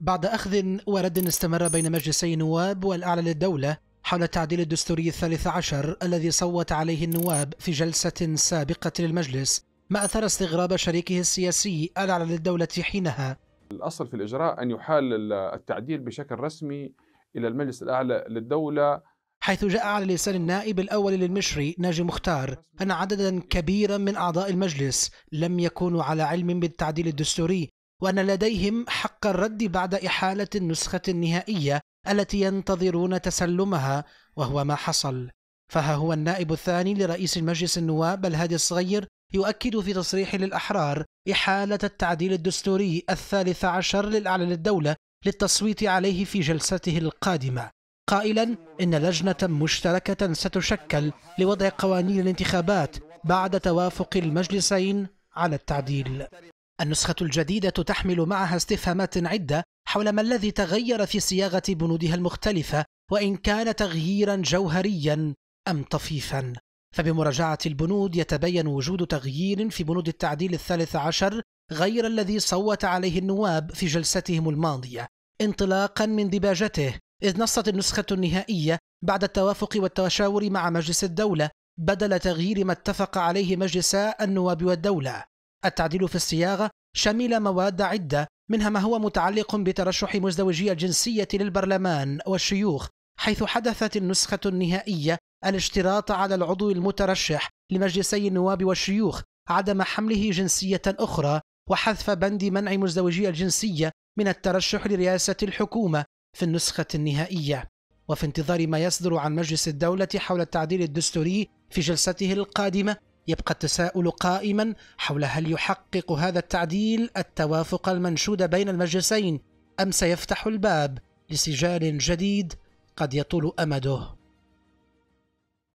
بعد أخذ ورد استمر بين مجلسي النواب والأعلى للدولة حول التعديل الدستوري الثالث عشر الذي صوت عليه النواب في جلسة سابقة للمجلس ما أثار استغراب شريكه السياسي الأعلى للدولة حينها. الأصل في الإجراء أن يحال التعديل بشكل رسمي إلى المجلس الأعلى للدولة. حيث جاء على لسان النائب الأول للمشري ناجي مختار أن عددا كبيرا من أعضاء المجلس لم يكونوا على علم بالتعديل الدستوري وأن لديهم حق الرد بعد إحالة النسخة النهائية التي ينتظرون تسلمها وهو ما حصل. فها هو النائب الثاني لرئيس المجلس النواب الهادي الصغير يؤكد في تصريح للأحرار إحالة التعديل الدستوري الثالث عشر للأعلى للدولة للتصويت عليه في جلسته القادمة. قائلا إن لجنة مشتركة ستشكل لوضع قوانين الانتخابات بعد توافق المجلسين على التعديل. النسخة الجديدة تحمل معها استفهامات عدة حول ما الذي تغير في صياغة بنودها المختلفة وإن كان تغييرا جوهريا أم طفيفا. فبمراجعة البنود يتبين وجود تغيير في بنود التعديل الثالث عشر غير الذي صوت عليه النواب في جلستهم الماضية. انطلاقا من دباجته إذ نصت النسخة النهائية بعد التوافق والتشاور مع مجلس الدولة بدل تغيير ما اتفق عليه مجلسا النواب والدولة. التعديل في الصياغة شمل مواد عدة منها ما هو متعلق بترشح مزدوجي الجنسية للبرلمان والشيوخ حيث حدثت النسخة النهائية الاشتراط على العضو المترشح لمجلسي النواب والشيوخ عدم حمله جنسية أخرى وحذف بند منع مزدوجي الجنسية من الترشح لرئاسة الحكومة في النسخة النهائية. وفي انتظار ما يصدر عن مجلس الدولة حول التعديل الدستوري في جلسته القادمة يبقى التساؤل قائما حول هل يحقق هذا التعديل التوافق المنشود بين المجلسين أم سيفتح الباب لسجال جديد قد يطول أمده.